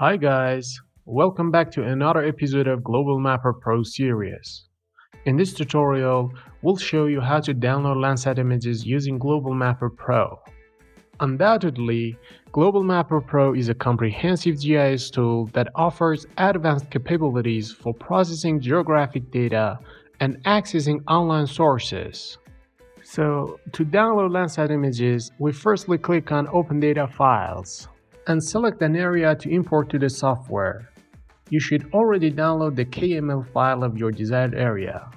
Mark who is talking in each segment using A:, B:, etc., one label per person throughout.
A: Hi guys, welcome back to another episode of Global Mapper Pro series. In this tutorial, we'll show you how to download Landsat images using Global Mapper Pro. Undoubtedly, Global Mapper Pro is a comprehensive GIS tool that offers advanced capabilities for processing geographic data and accessing online sources. So, to download Landsat images, we firstly click on Open Data Files and select an area to import to the software. You should already download the KML file of your desired area.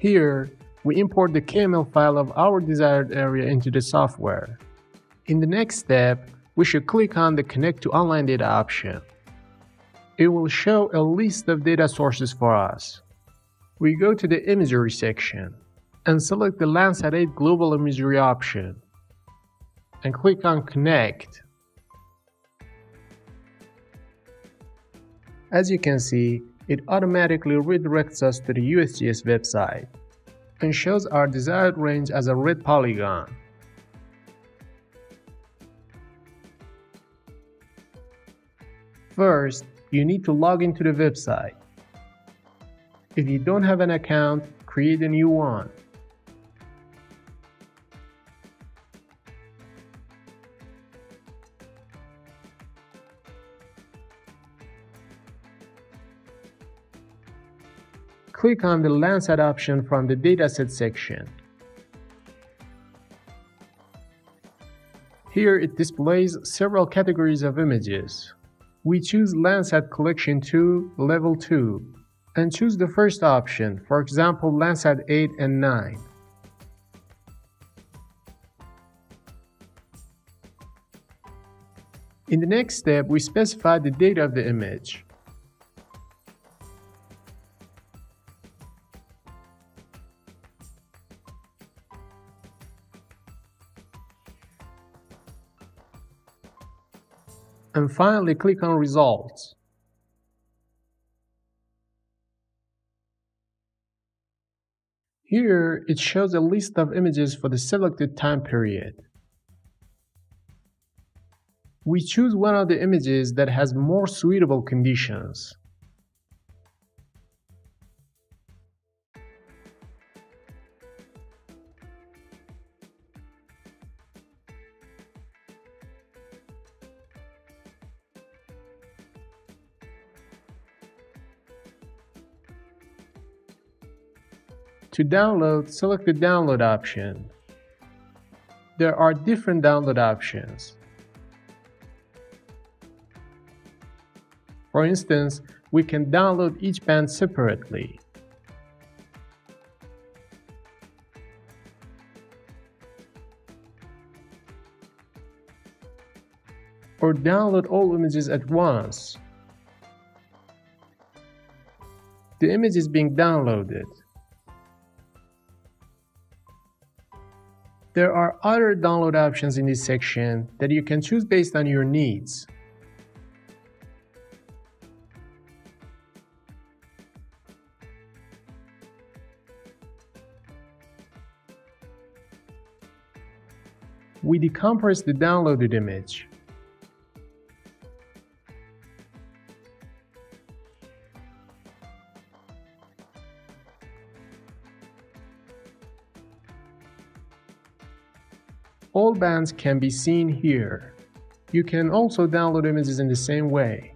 A: Here, we import the KML file of our desired area into the software. In the next step, we should click on the Connect to Online Data option. It will show a list of data sources for us. We go to the Imagery section and select the Landsat 8 Global Imagery option and click on Connect As you can see, it automatically redirects us to the USGS website and shows our desired range as a red polygon. First, you need to log into the website. If you don't have an account, create a new one. Click on the Landsat option from the Dataset section. Here it displays several categories of images. We choose Landsat Collection 2, Level 2, and choose the first option, for example Landsat 8 and 9. In the next step, we specify the date of the image. And finally click on Results. Here, it shows a list of images for the selected time period. We choose one of the images that has more suitable conditions. To download, select the download option. There are different download options. For instance, we can download each band separately. Or download all images at once. The image is being downloaded. There are other download options in this section that you can choose based on your needs. We decompress the downloaded image. All bands can be seen here. You can also download images in the same way.